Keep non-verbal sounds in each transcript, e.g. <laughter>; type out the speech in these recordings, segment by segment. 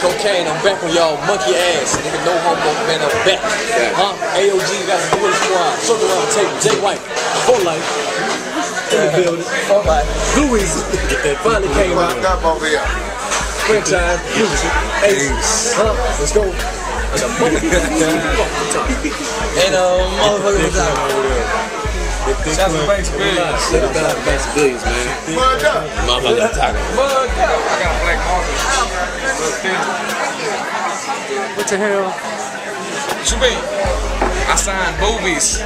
Kokaine. I'm back on y'all monkey ass. Nigga, no homo, man, I'm back. Huh? AOG got the Gorilla Squad. Circle around the table. J White. Full life. In the building. Full life. That finally came out. up over here. Springtime. Music. Ace. Huh? Let's go. <laughs> And a motherfucker. and a motherfucker was out. Shout out to Banks Billions. Shout out to Banks Billions, man. Mud up. Motherfucker talking. Mug up. I got a black market. What the hell? What you mean? I signed boobies.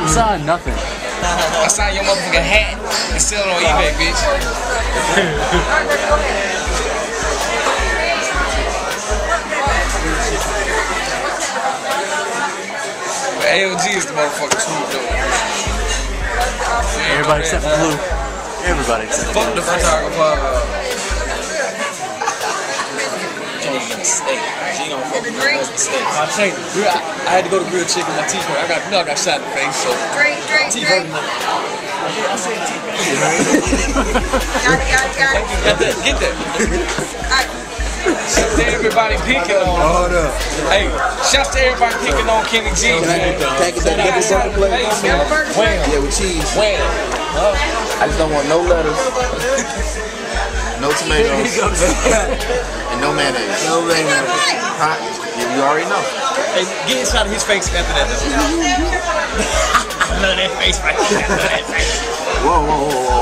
You signed nothing. I signed your motherfucking hat and sell it on eBay, bitch. AOG is the motherfucker too, though. Everybody except for Blue. Everybody except for Fuck the photographer. steak. She don't fuck with no steak. I changed it. Grill- I, I had to go to grilled chicken. My teeth hurt. I got, you know, I got shot in the face, so Drink, drink, teeth drink. hurting. Got it, got it, got it. Get that. Get that. Shouts to everybody picking on. Hold up. Hey, shouts to everybody picking on Kenny G, man. Package that double burger plate. Yeah, with cheese. Wham. I just don't want no lettuce, <laughs> no tomatoes, <laughs> and no mayonnaise. No mayonnaise. Hot. Yeah, you already know. Hey, get inside of his face after that. though. <laughs> I love that face right there. Love that face. Whoa,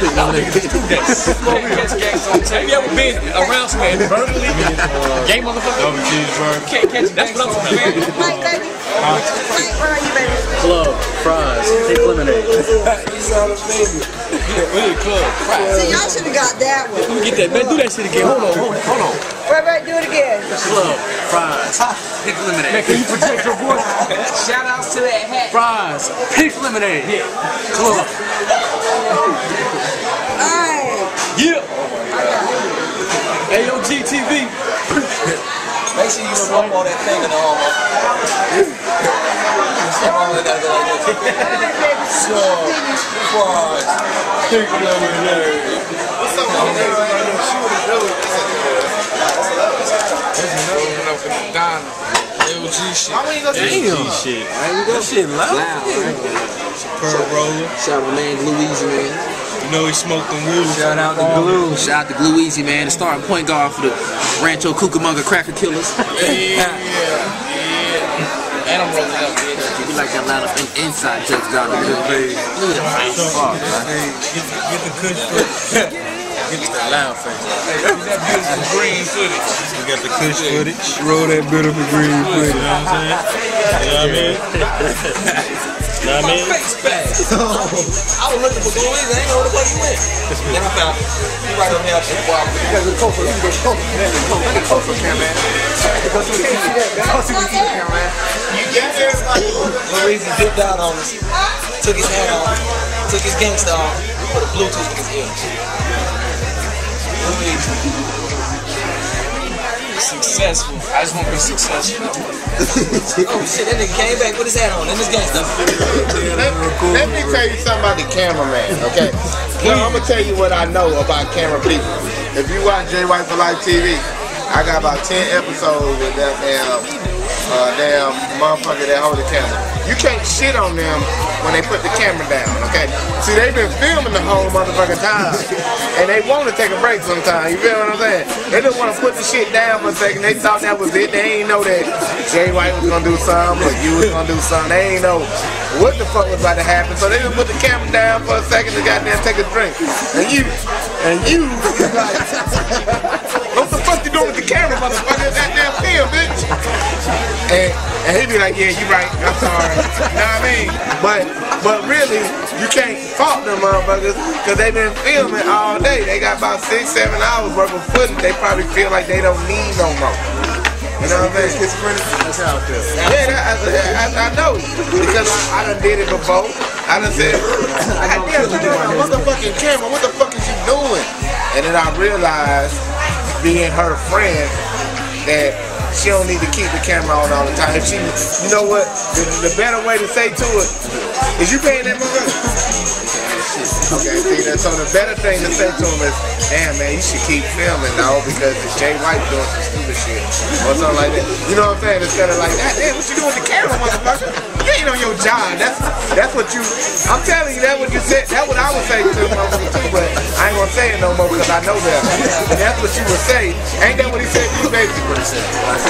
whoa, whoa, whoa. Catch gangs on Have you ever been around somewhere and verbally? Gay motherfucker? Double cheeseburger. Can't catch That's what I'm talking Really club. See, y'all should have got that one. Let me get that. Man, do that shit again. Hold on, hold on, hold on. Wait, wait, do it again. Club, fries, pink lemonade. Can you project your voice? Shout outs to that hat. Fries, pink lemonade. Yeah. Club. Alright. Yeah. AOG TV. Make sure you smoke all that thing in the arm. Step on it, gotta go like this. So, fries, pink lemonade. Open up in the diner. LG shit. Damn. shit. That shit loud. Pearl roller. Shout out to man Glueazy, man. You know he smoked them wheels. Shout out to Glue. Shout out to Glueazy, man, the starting point guard for the Rancho Cucamonga Cracker Killers. <laughs> Yeah, yeah. And I'm rolling up, bitch. You like that loud in- inside jokes down there. Look at that face. Fuck, man. Get the, get the kush footage. Get the loud face. Hey, that beautiful green footage. We got the kush footage. Roll that beautiful green footage. You know what I'm saying? You know what I mean? <laughs> I mean? Face back. <laughs> I was looking for Easy, I ain't know where the fuck he went. Then I found he right on there. I said, wow, you guys are close. You get close. Look at close cameraman. Go to the TV, go to the TV, cameraman. Louise dipped out on us, took his hat off, took his gangsta off, put a Bluetooth in his ear. Successful. I just want to be successful. Oh shit, that nigga came back with his hat on and his gangsta. Let, let me tell you something about the cameraman, okay? Now, I'm gonna tell you what I know about camera people. If you watch J White for Life TV, I got about 10 episodes with that damn, uh, damn motherfucker that hold the camera. You can't shit on them when they put the camera down, okay? See, they've been filming the whole motherfucking time, and they want to take a break sometime. You feel what I'm saying? They just want to put the shit down for a second. They thought that was it. They ain't know that J White was gonna do something or you was gonna do something. They ain't know what the fuck was about to happen. So they just put the camera down for a second to goddamn take a drink. And you, and you, <laughs> like, doing with the camera, motherfucker? That damn film, bitch. And, and he be like, yeah, you right. I'm sorry. You <laughs> know what I mean? But but really, you can't fault them motherfuckers because they been filming all day. They got about six, seven hours worth of footage. They probably feel like they don't need no more. You know what I'm saying? That's how it feels. Yeah, that, I, I, I know because I, I done did it before. I done said, I damn, turn on the motherfucking camera. What the fuck is you doing? And then I realized, being her friend, that she don't need to keep the camera on all the time. If she, you know what? The, the better way to say to it is, you paying that money. Okay, see, that, so the better thing to say to him is, damn man, you should keep filming though because it's J White doing some stupid shit or something like that. You know what I'm saying? Instead of like, God damn, what you doing with the camera, motherfucker? You ain't on your job. That's that's what you. I'm telling you, that what you said. That what I would say to motherfucker too, but I ain't gonna say it no more because I know that. And that's what you would say. Ain't that what he said to you, basically?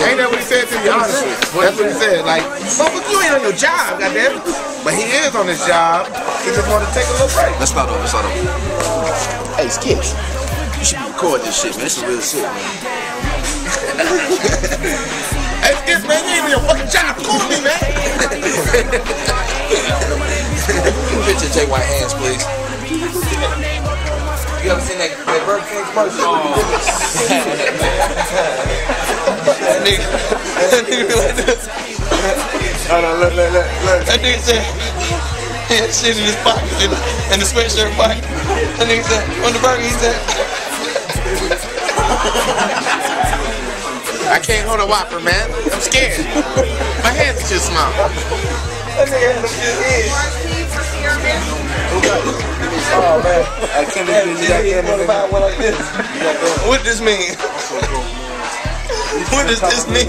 Ain't that what he said to you, honestly? That's what he said. Like, motherfucker, you ain't on your job, goddamn. But he is on his job. He just want to take a little break. Let's start over. Let's start over. Hey, Skips. You should record this shit, man. This is real shit, man. <laughs> Hey, Skip, man, you ain't your fucking job. Call me, man. <laughs> Picture J White hands, please. You ever seen that, that Burger King commercial? that nigga, that nigga be like this. Hold on, look, look, look, look. That nigga said, <laughs> he had shit in his pocket, in, in the sweatshirt pocket. That nigga said, on the burger, he said, I can't hold a whopper, man. I'm scared. My hands are too small. That nigga had him in his. Oh, man. I can't believe you got that. one like this. What this mean? what does this mean?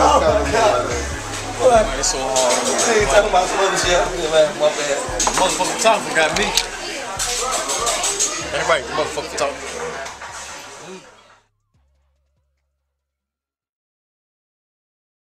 Oh, It's so hard. He ain't talking about some other shit. I'm gonna my bad. Motherfucking talking got me. That's right, motherfucking talking.